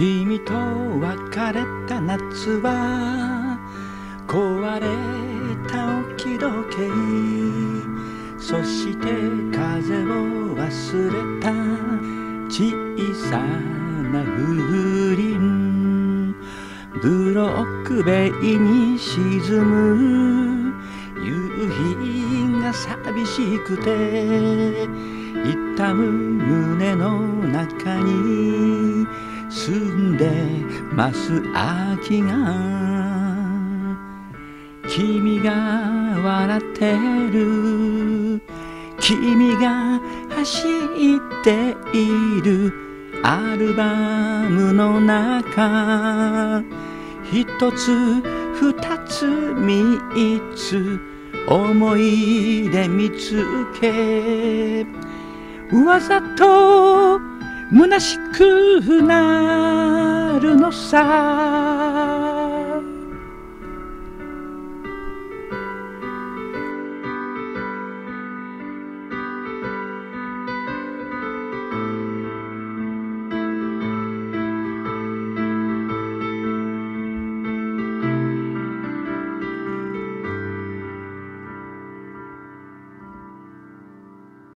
君と別れた夏は壊れた置き時計。そして風を忘れた小さな風鈴。ブロック塀に沈む。夕日が寂しくて痛む胸の中に住んでます秋が君が笑ってる。君が走っている。アルバムの中。一つ二つ三つ。思い出見つけ。わざと虚しくなるのさ。